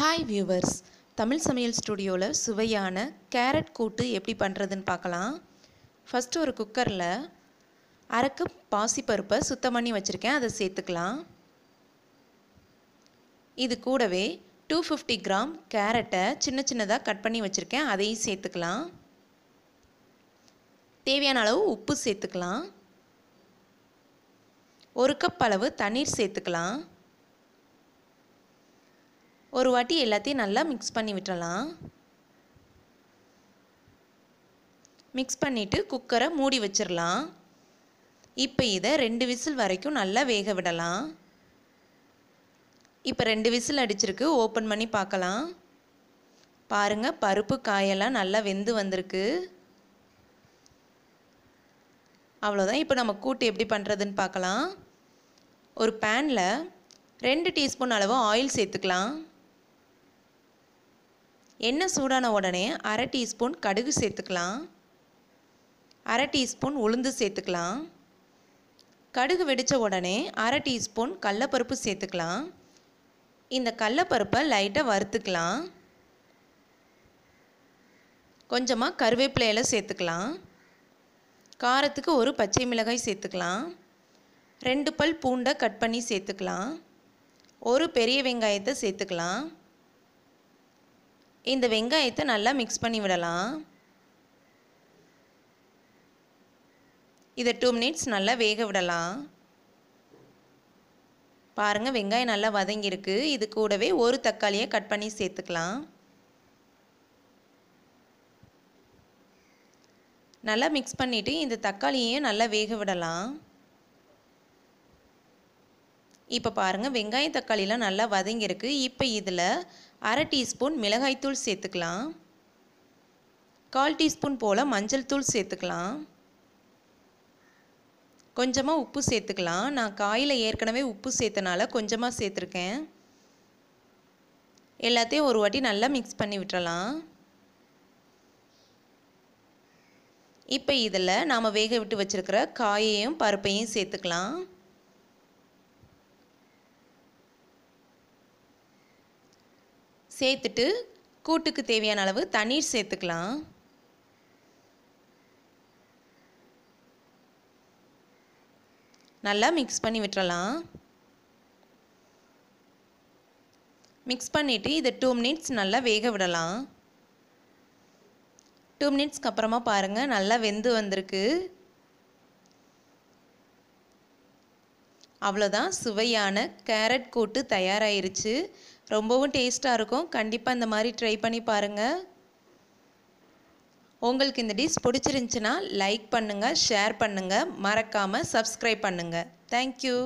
Hi viewers Tamil சமையல் ஸ்டுடியோவில் சுவையான கேரட் கூட்டு எப்படி பண்ணுறதுன்னு பார்க்கலாம். ஃபஸ்ட்டு ஒரு குக்கரில் அரை கப் பாசிப்பருப்பை சுத்தம் பண்ணி வச்சுருக்கேன். அதை சேர்த்துக்கலாம். இது கூடவே டூ ஃபிஃப்டி கிராம் கேரட்டை சின்ன சின்னதாக கட் பண்ணி வச்சுருக்கேன். அதையும் சேர்த்துக்கலாம். தேவையான அளவு உப்பு சேர்த்துக்கலாம். ஒரு கப் அளவு தண்ணீர் சேர்த்துக்கலாம். ஒரு வாட்டி எல்லாத்தையும் நல்லா மிக்ஸ் பண்ணி விட்டுறலாம். மிக்ஸ் பண்ணிவிட்டு குக்கரை மூடி வச்சிடலாம் இப்போ இதை ரெண்டு விசில் வரைக்கும் நல்லா வேக விடலாம். இப்போ ரெண்டு விசில் அடிச்சிருக்கு ஓப்பன் பண்ணி பார்க்கலாம். பாருங்கள் பருப்பு காயெல்லாம் நல்லா வெந்து வந்திருக்கு. அவ்வளோதான் இப்போ நம்ம கூட்டு எப்படி பண்ணுறதுன்னு பார்க்கலாம். ஒரு பேனில் ரெண்டு டீஸ்பூன் அளவு ஆயில் சேர்த்துக்கலாம். எண்ணெய் சூடான உடனே அரை டீஸ்பூன் கடுகு சேர்த்துக்கலாம். அரை டீஸ்பூன் உளுந்து சேர்த்துக்கலாம். கடுகு வெடித்த உடனே அரை டீஸ்பூன் கடலப்பருப்பு சேர்த்துக்கலாம். இந்த கடலப்பருப்பை லைட்டாக வறுத்துக்கலாம். கொஞ்சமாக கருவேப்பிலையில் சேர்த்துக்கலாம். காரத்துக்கு ஒரு பச்சை மிளகாய் சேர்த்துக்கலாம். ரெண்டு பல் பூண்டை கட் பண்ணி சேர்த்துக்கலாம். ஒரு பெரிய வெங்காயத்தை சேர்த்துக்கலாம். இந்த வெங்காயத்தை நல்லா மிக்ஸ் பண்ணி விடலாம். இதை டூ மினிட்ஸ் நல்லா வேக விடலாம். பாருங்கள் வெங்காயம் நல்லா வதங்கியிருக்கு. இது கூடவே ஒரு தக்காளியை கட் பண்ணி சேர்த்துக்கலாம். நல்லா மிக்ஸ் பண்ணிவிட்டு இந்த தக்காளியையும் நல்லா வேக விடலாம். இப்போ பாருங்கள் வெங்காயம் தக்காளிலாம் நல்லா வதங்கியிருக்கு. இப்போ இதில் அரை டீஸ்பூன் மிளகாய்த்தூள் சேர்த்துக்கலாம். கால் டீஸ்பூன் போல் மஞ்சள் தூள் சேர்த்துக்கலாம். கொஞ்சமாக உப்பு சேர்த்துக்கலாம். நான் காயில் ஏற்கனவே உப்பு சேர்த்தனால கொஞ்சமாக சேர்த்துருக்கேன். எல்லாத்தையும் ஒரு வாட்டி நல்லா மிக்ஸ் பண்ணி விட்டுறலாம். இப்போ இதில் நாம் வேக விட்டு வச்சுருக்கிற காயையும் பருப்பையும் சேர்த்துக்கலாம். சேர்த்துட்டு கூட்டுக்கு தேவையான அளவு தண்ணீர் சேர்த்துக்கலாம். நல்லா மிக்ஸ் பண்ணி விட்டுறலாம். மிக்ஸ் பண்ணிவிட்டு இதை டூ மினிட்ஸ் நல்லா வேக விடலாம். டூ மினிட்ஸ்க்கு அப்புறமா பாருங்கள் நல்லா வெந்து வந்திருக்கு. அவ்வளோதான் சுவையான கேரட் கூட்டு தயாராகிருச்சு ரொம்பவும் டேஸ்ட்டாக இருக்கும். கண்டிப்பாக இந்த மாதிரி ட்ரை பண்ணி பாருங்கள் உங்களுக்கு இந்த டிஷ் பிடிச்சிருந்துச்சின்னா லைக் பண்ணுங்கள் ஷேர் பண்ணுங்கள் மறக்காமல் சப்ஸ்கிரைப் பண்ணுங்கள் தேங்க்யூ